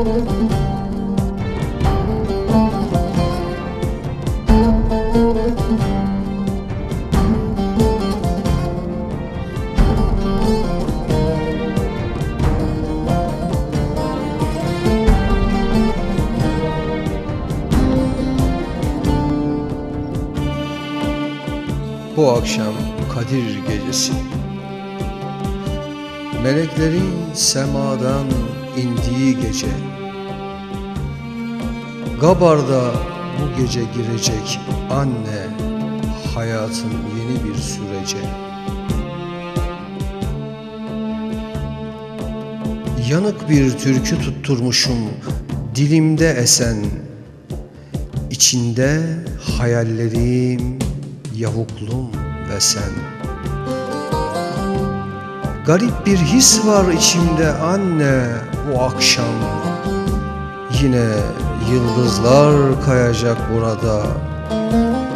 Bu akşam Kadir gecesi Meleklerin semadan indiği gece Gabar'da bu gece girecek anne Hayatın yeni bir sürece. Yanık bir türkü tutturmuşum dilimde esen içinde hayallerim yavuklum ve sen Garip bir his var içimde anne bu akşam. Yine yıldızlar kayacak burada.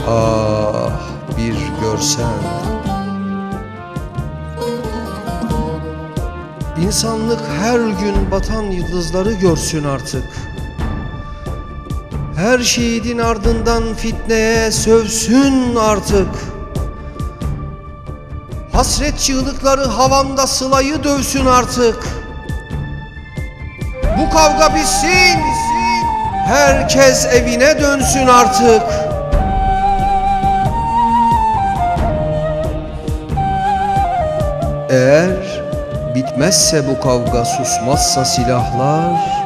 Ah bir görsen. İnsanlık her gün batan yıldızları görsün artık. Her şehidin ardından fitneye sövsün artık Hasret çığlıkları havamda sılayı dövsün artık. Bu kavga bitsin. Herkes evine dönsün artık. Eğer bitmezse bu kavga susmazsa silahlar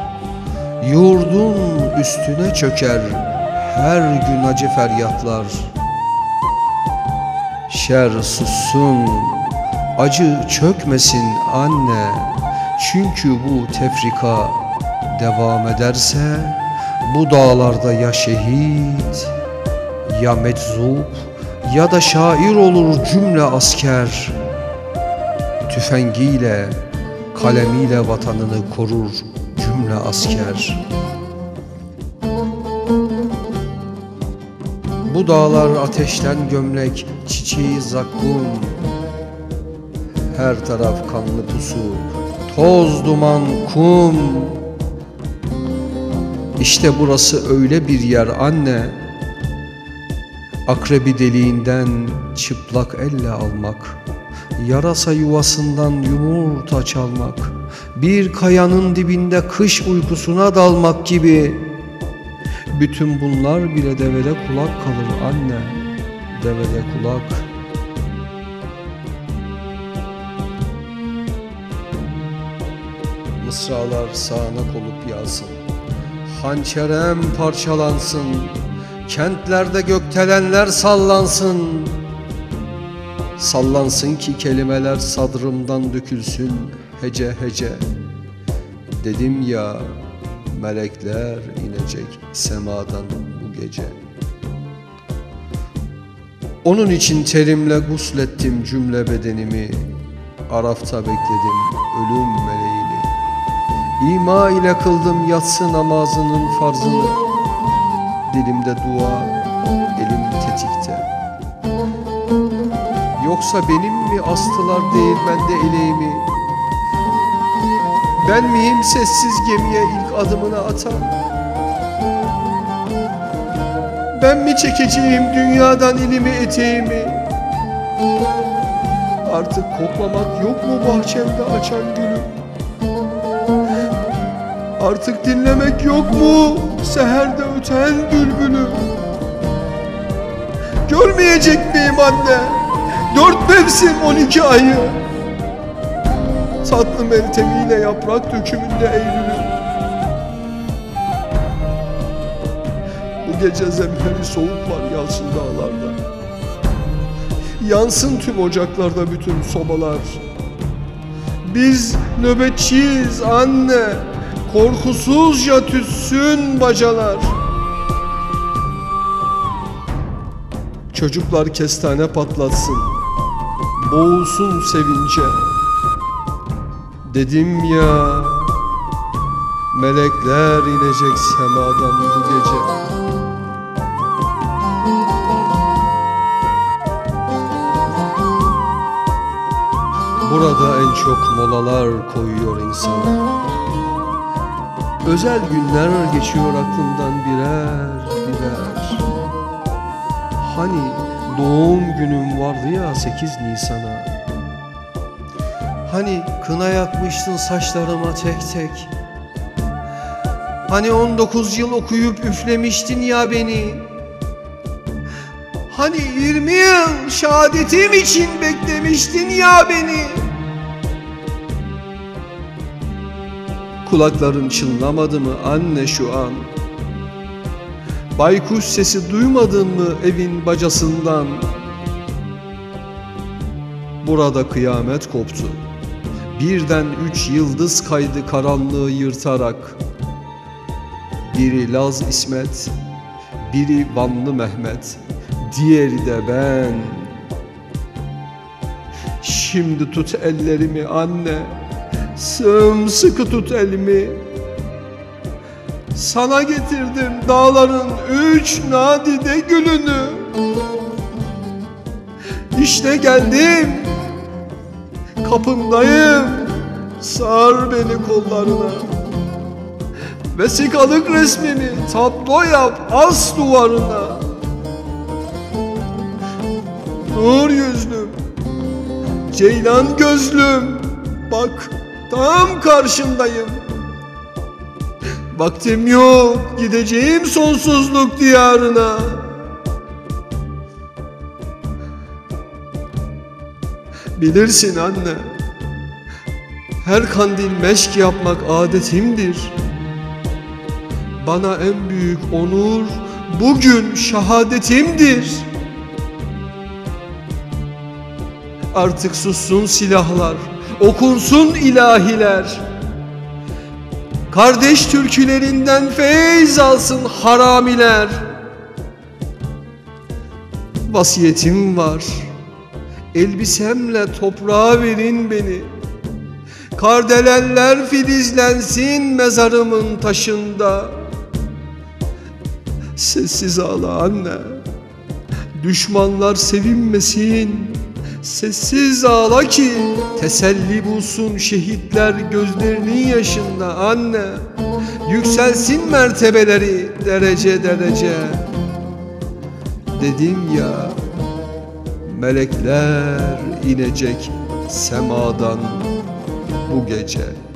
Yurdun üstüne çöker her gün acı feryatlar Şer sussun, acı çökmesin anne. Çünkü bu tefrika devam ederse Bu dağlarda ya şehit, ya meczup Ya da şair olur cümle asker. Tüfengiyle, kalemiyle vatanını korur cümle asker Bu dağlar ateşten gömlek, çiçeği zakkum. Her taraf kanlı pusu, toz duman kum. İşte burası öyle bir yer anne. Akrebi deliğinden çıplak elle almak Yarasa yuvasından yumurta çalmak Bir kayanın dibinde kış uykusuna dalmak gibi Bütün bunlar bile devede kulak kalır anne. Devede kulak. Mısralar sağanak olup yağsın Hançerem parçalansın. Kentlerde gökdelenler sallansın. Sallansın ki kelimeler sadrımdan dökülsün. Hece hece. Dedim ya melekler inecek semadan bu gece. Onun için terimle guslettim cümle bedenimi. Arafta bekledim ölüm meleğini İma ile kıldım yatsı namazının farzını. Dilimde dua, elim tetikte. Yoksa benim mi astılar değirmende eleğimi? Ben miyim sessiz gemiye ilk adımını atan. Ben mi çekeceğim dünyadan ilimi eteğimi? Artık koklamak yok mu bahçemde açan gülü Artık dinlemek yok mu seherde öten bülbülü Görmeyecek miyim anne? Dört mevsim on iki ayı. Tatlı meltemiyle yaprak dökümünde Eylül'ü gece zemheri soğuk var Yalçın dağlarda. Yansın tüm ocaklarda bütün sobalar. Biz nöbetçiyiz anne Korkusuzca tütsün bacalar. Çocuklar kestane patlatsın Boğulsun sevince. Dedim ya Melekler inecek semadan bu gece Burada en çok molalar koyuyor insana Özel günler geçiyor aklımdan birer birer. Hani doğum günüm vardı ya 8 Nisan'a. Hani kına yakmıştın saçlarıma tek tek. Hani 19 yıl okuyup üflemiştin ya beni Hani 20 yıl şehadetim için beklemiştin ya beni Kulakların çınlamadı mı anne şu an? Baykuş sesi duymadın mı evin bacasından? Burada kıyamet koptu. Birden üç yıldız kaydı karanlığı yırtarak. Biri Laz İsmet, biri Vanlı Mehmet, diğeri de ben. Şimdi tut ellerimi anne, sımsıkı tut elimi. Sana getirdim dağların üç nadide gülünü. İşte geldim, kapındayım, sar beni kollarına. Vesikalık resmini tablo yap as duvarına. Nur yüzlüm, ceylan gözlüm, bak tam karşındayım. Vaktim yok, gideceğim sonsuzluk diyarına. Bilirsin anne, her kandil meşk yapmak adetimdir. Bana en büyük onur bugün şehadetimdir. Artık sussun silahlar, okunsun ilahiler. Kardeş türkülerinden feyz alsın haramiler. Vasiyetim var. Elbisemle toprağa verin beni. Kardeleller filizlensin mezarımın taşında. Sessiz ağla anne. Düşmanlar sevinmesin. Sessiz ağla ki teselli bulsun şehitler gözlerinin yaşında anne. Yükselsin mertebeleri derece derece. Dedim ya melekler inecek semadan bu gece.